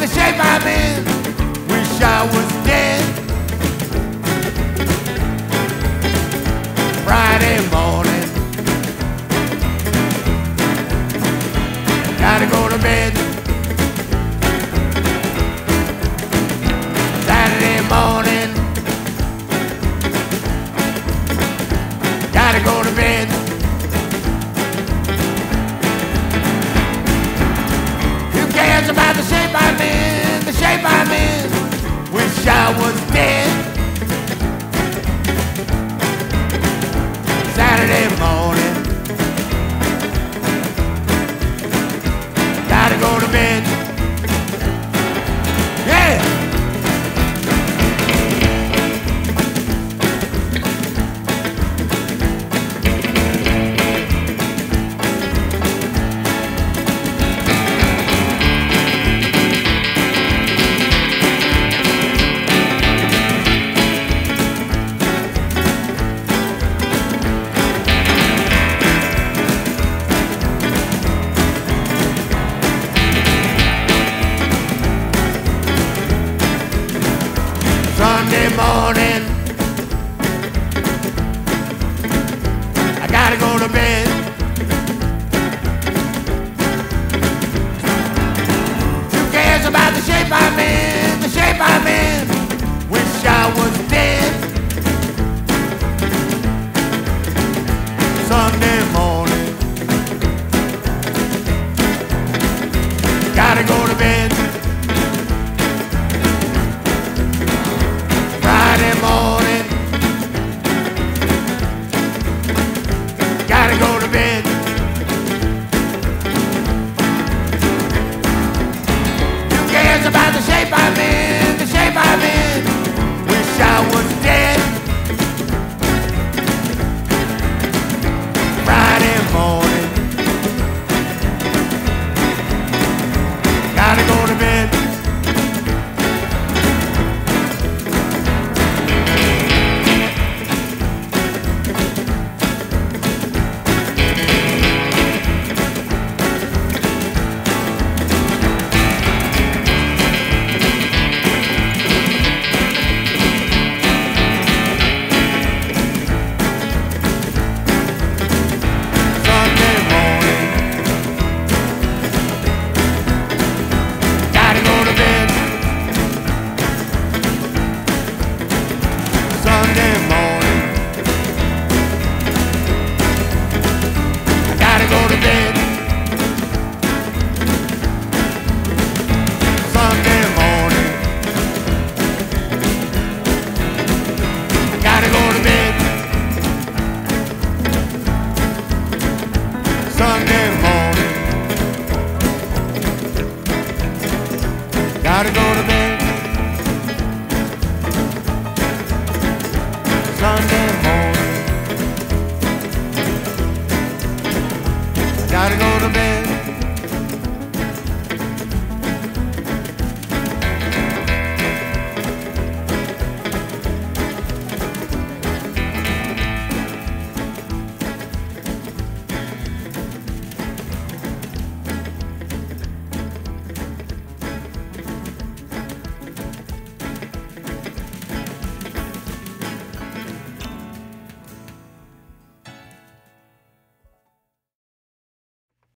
Wish I was dead. Friday morning. Gotta go to bed. Saturday morning. Gotta go to bed. Morning. I gotta go to bed. the shape I'm in. gotta go to bed.